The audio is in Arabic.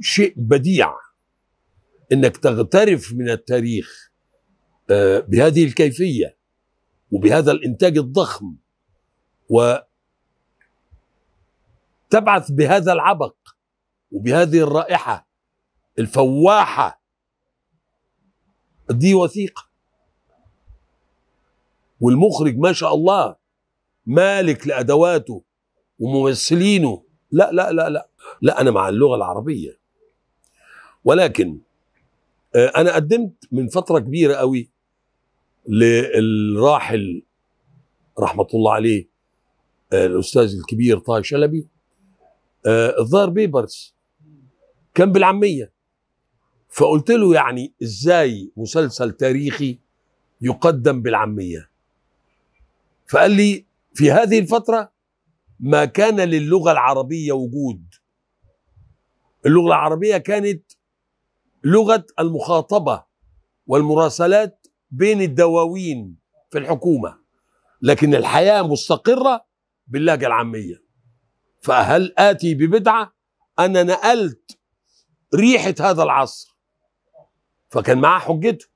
شيء بديع. إنك تغترف من التاريخ آه، بهذه الكيفية وبهذا الإنتاج الضخم وتبعث بهذا العبق وبهذه الرائحة الفواحة. دي وثيقة. والمخرج ما شاء الله مالك لأدواته وممثلينه. لا لا لا لا لا أنا مع اللغة العربية. ولكن آه، أنا قدمت من فترة كبيرة قوي للراحل رحمة الله عليه آه، الأستاذ الكبير طه شلبي آه، الظاهر بيبرز كان بالعامية. فقلت له يعني إزاي مسلسل تاريخي يقدم بالعامية؟ فقال لي في هذه الفترة ما كان للغة العربية وجود. اللغة العربية كانت لغة المخاطبة والمراسلات بين الدواوين في الحكومة. لكن الحياة مستقرة باللهجة العامية. فهل آتي ببدعة؟ أنا نقلت ريحة هذا العصر. فكان معاه حجته.